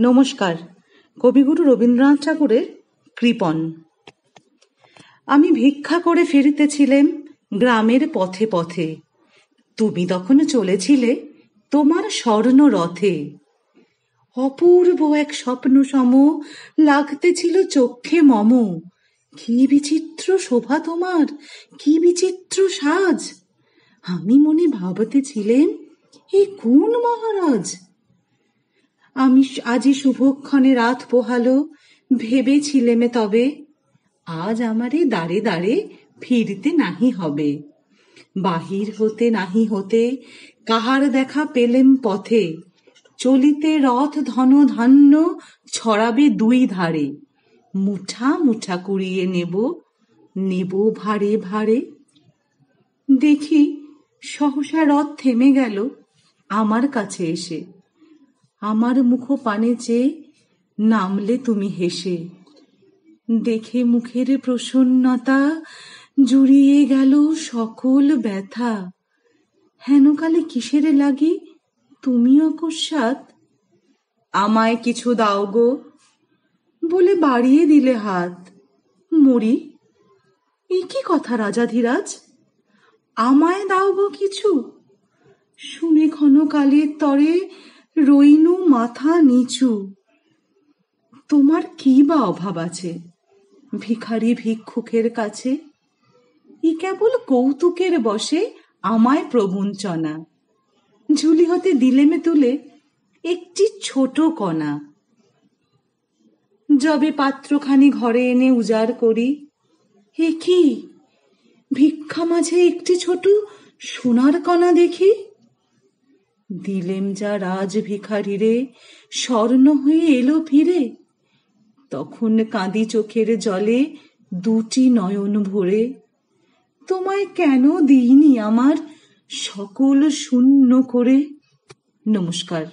নমস্কার। কবিগুরু রবীন্দ্রনাথ ঠাকুরের কৃপন আমি ভিক্ষা করে ফিরিতেছিলেম গ্রামের পথে পথে। তুমি তখন চলেছিলে তোমার স্বর্ণ রথে অপূর্ব এক স্বপ্ন সম লাগতেছিল চক্ষে মম। কি বিচিত্র শোভা তোমার, কি বিচিত্র সাজ। আমি মনে ভাবতেছিলেম এ কোন মহারাজ? আমি আজি শুভক্ষণে রাত পোহালো। ভেবেছিলেমে তবে, আজ আমারে দাঁড়ে দাঁড়ে ফিরতে নাহি হবে। বাহির হতে নাহি হতে, কাহার দেখা পেলেম পথে। চলিতে রথ ধন ধান্য ছড়াবে দুই ধারে। মুঠা মুঠা কুড়িয়ে নেব নেব ভারে ভারে। দেখি, সহসা রথ থেমে গেল আমার কাছে এসে। আমার মুখ পানে চেয়ে নামলে তুমি হেসে। দেখে মুখের প্রসন্নতা জুড়িয়ে গেল সকল ব্যথা। হেনকালে কিসের লাগি? তুমি অকস্মাৎ? আমায় কিছু দাও গো। বলে বাড়িয়ে দিলে হাত। মরি? এ কি কথা রাজাধিরাজ আমায় দাও গো কিছু। শুনে ক্ষণকালের তরে রইনু মাথা নিচু। তোমার কি বা অভাব আছে? ভিখারি ভিক্ষুকের কাছে? ই কেবল কৌতুকের বসে আমায় প্রবঞ্চনা। ঝুলি হতে দিলেমে তুলে একটি ছোট কণা। যবে পাত্রখানি ঘরে এনে উজাড় করি, এ কি? ভিক্ষা মাঝে একটি ছোট সোনার কণা দেখি? দিলেম যা রাজ ভিখারি রে, স্বর্ণ হয়ে এলো ফিরে। তখন কাঁদি চোখের জলে দুটি নয়ন ভরে। তোমায় কেন দিইনি আমার সকল শূন্য করে? নমস্কার।